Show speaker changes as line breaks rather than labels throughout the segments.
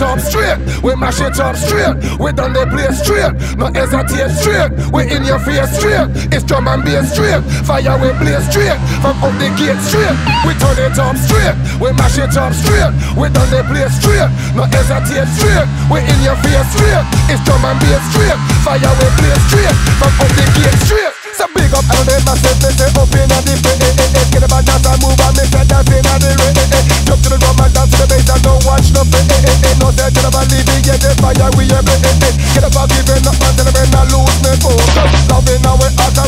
straight. We mash it up straight. We done the place straight. No hesitate straight. We in your face straight. It's drum and bass straight. Fire we blaze straight. From up the gate straight. We turn it up straight. We mash it up straight. We done the place straight. No hesitate straight. We in your face straight. It's drum and bass straight. Fire we blaze straight. From up the gate straight. So big up all them massive, they say up in a eh. Get up tell them and lose me focus. Loving heart we are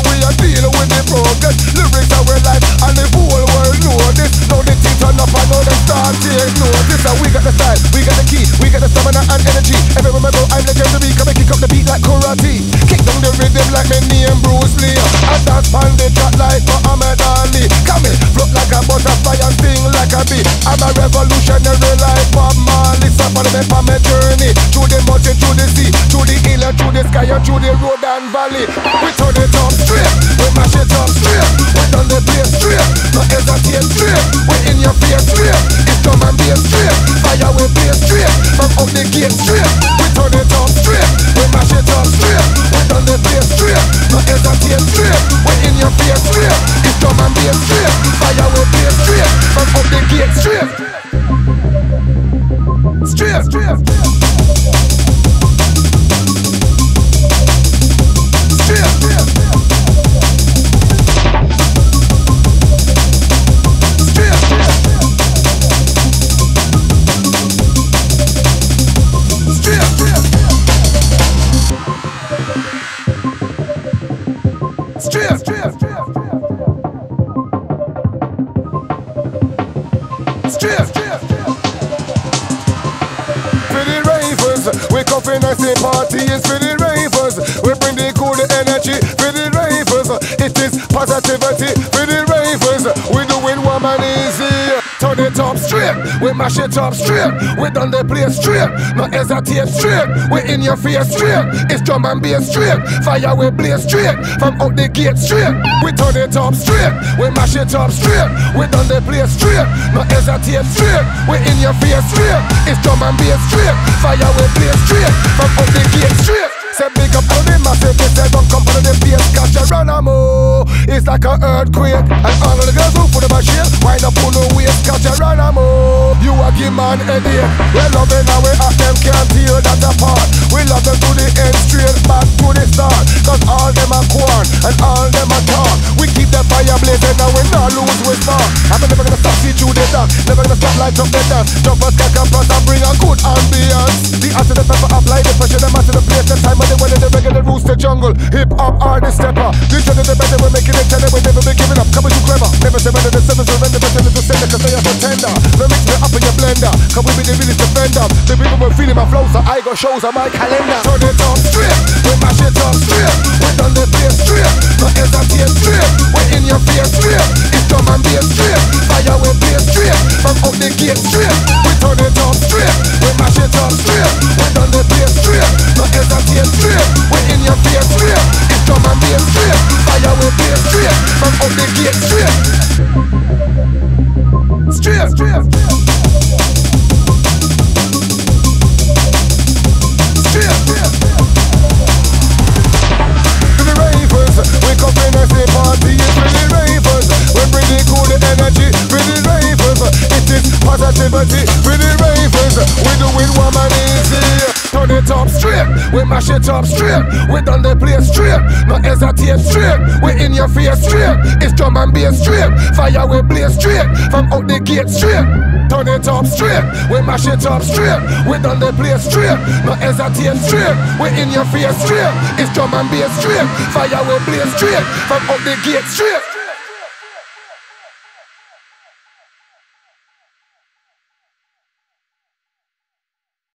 through the road and valley. We turn it up straight, we mash it up straight. We done the place straight, no hesitate straight. We in your face straight, it's drum and bass straight. Fire we blaze straight, from out the gate straight. We turn it up straight, we mash it up straight. We done the place straight, no hesitate straight. We in your face straight, it's drum and party is for the straight, we mash it up straight. We done the place straight, no hesitate straight. We in your face straight, it's drum and bass straight. Fire we blaze straight, from out the gate straight. We turn it up straight, we mash it up straight. We done the place straight, no hesitate straight. We in your face straight, it's drum and bass straight. Fire we blaze straight, from out the gate straight. Say big up all the massive, they say don't come for the Catch a Geronimo, it's like an earthquake And all of the girls who put the machine Wind up on the waist, catch a Geronimo You a give man headache We're loving how we act, them can't tear that apart. We love them to the end, straight back to the start. Cause all them are corn, and all them are talk. We keep the fire blazing and we not lose we spark I'm never gonna stop, see through the dark. Never gonna stop, light up the dance Jump us, cack and plus and bring a good ambience. The acid, the pepper, apply the pressure, them out to the place, the time of the weather, the regular rules, the jungle. Hip hop are the stepper The tenor, the better, we're making it tender We never be giving up, coming too clever. Never surrender, the Are for mix me up in your blender. Cause we be the realest defender The people were feeling my flow, so I got shows on my calendar. Turn it up straight, we mash it up straight. We done the place no straight The ravers. We come in and say party is the ravers. We bring the energy for the ravers. It is positivity for the ravers. We do it woman easy. Turn it up straight, we mash it up straight. We done the place straight, no hesitate straight. We in your face straight, it's drum and bass straight. Fire we blaze straight, from out the gate straight. Turn it up straight, we mash it up straight. We done the place straight, no hesitate straight. We in your face straight, it's drum and bass straight. Fire we blaze straight, from out the gate straight.